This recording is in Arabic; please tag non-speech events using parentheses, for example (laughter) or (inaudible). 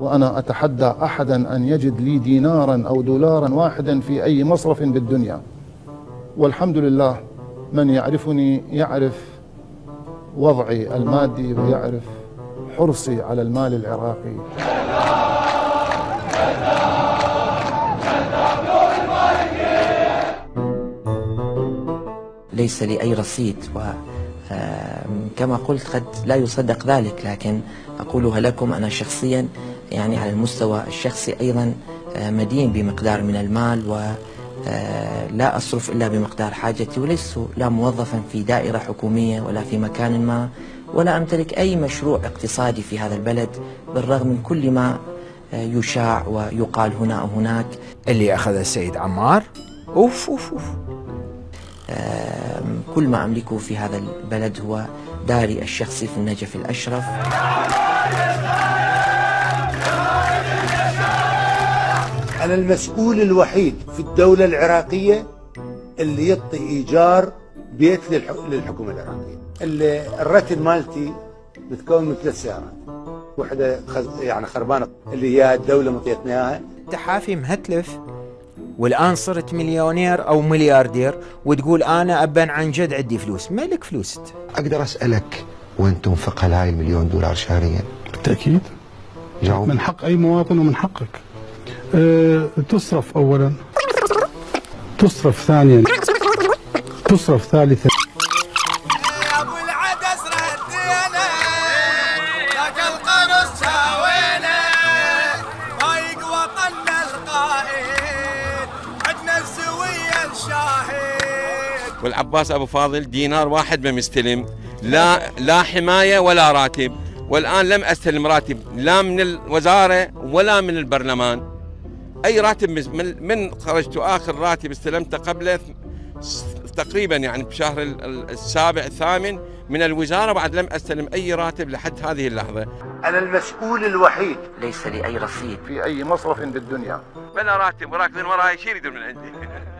وأنا أتحدى أحدا أن يجد لي دينارا أو دولارا واحدا في أي مصرف بالدنيا. والحمد لله من يعرفني يعرف وضعي المادي ويعرف حرصي على المال العراقي. ليس لي أي رصيد وكما قلت قد لا يصدق ذلك لكن أقولها لكم أنا شخصيا يعني على المستوى الشخصي أيضا آه، مدين بمقدار من المال و آه، أصرف إلا بمقدار حاجتي ولست لا موظفا في دائرة حكومية ولا في مكان ما ولا أمتلك أي مشروع اقتصادي في هذا البلد بالرغم من كل ما آه، يشاع ويقال هنا أو هناك. اللي أخذ السيد عمار أوف أوف أوف. كل ما أملكه في هذا البلد هو داري الشخصي في النجف الأشرف. أنا المسؤول الوحيد في الدولة العراقية اللي يعطي إيجار بيت للحكومة العراقية. اللي الرتن مالتي بتكون من ثلاث سيارات وحدة يعني خربانة اللي هي الدولة مطيتنا إياها تحافي مهتلف والآن صرت مليونير أو ملياردير وتقول أنا أبا عن جد عندي فلوس. مالك فلوس؟ أقدر أسألك وين تنفق هاي المليون دولار شهريا؟ بالتأكيد. جاوب. من حق أي مواطن ومن حقك. أه تصرف أولا. تصرف ثانيا. تصرف ثالثا. والعباس أبو فاضل دينار واحد ما مستلم لا لا حماية ولا راتب. والآن لم أستلم راتب لا من الوزارة ولا من البرلمان. أي راتب من, من خرجت آخر راتب استلمته قبل تقريبا يعني بشهر السابع الثامن من الوزارة بعد لم أستلم أي راتب لحد هذه اللحظة. أنا المسؤول الوحيد. ليس لي اي رصيد. في أي مصرف بالدنيا. بلا راتب وراكضين وراي شيء يريدون من عندي. (laughs)